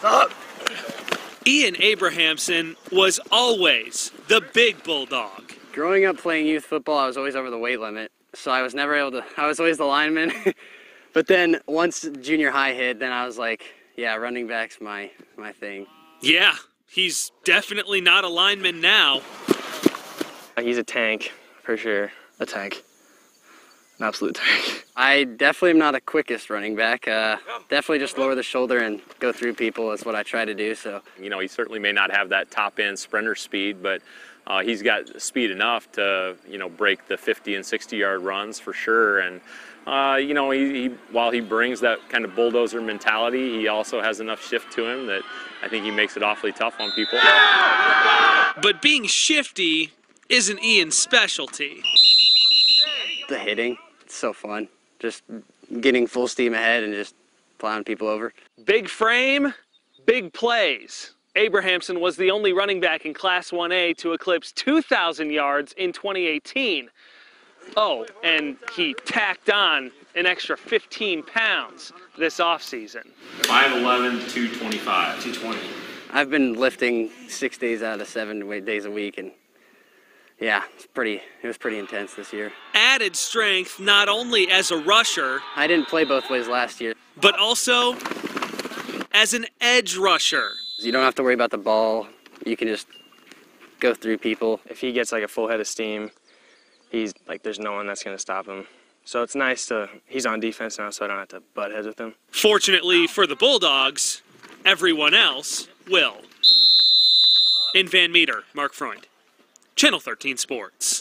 Stop. Ian Abrahamson was always the big bulldog. Growing up playing youth football, I was always over the weight limit, so I was never able to. I was always the lineman. but then once junior high hit, then I was like, yeah, running back's my my thing. Yeah, he's definitely not a lineman now. He's a tank, for sure. A tank. An absolute tank. I definitely am not the quickest running back. Uh, definitely just lower the shoulder and go through people is what I try to do. So You know, he certainly may not have that top end sprinter speed, but uh, he's got speed enough to, you know, break the 50 and 60 yard runs for sure. And, uh, you know, he, he, while he brings that kind of bulldozer mentality, he also has enough shift to him that I think he makes it awfully tough on people. But being shifty isn't Ian's specialty. the hitting, it's so fun. Just getting full steam ahead and just plowing people over. Big frame, big plays. Abrahamson was the only running back in Class 1A to eclipse 2,000 yards in 2018. Oh, and he tacked on an extra 15 pounds this offseason. 5'11, 225. 220. I've been lifting six days out of seven days a week, and yeah, it's pretty. It was pretty intense this year. Added strength not only as a rusher, I didn't play both ways last year. but also as an edge rusher. You don't have to worry about the ball. You can just go through people. If he gets like a full head of steam, he's like, there's no one that's going to stop him. So it's nice to, he's on defense now, so I don't have to butt heads with him. Fortunately for the Bulldogs, everyone else will. In Van Meter, Mark Freund, Channel 13 Sports.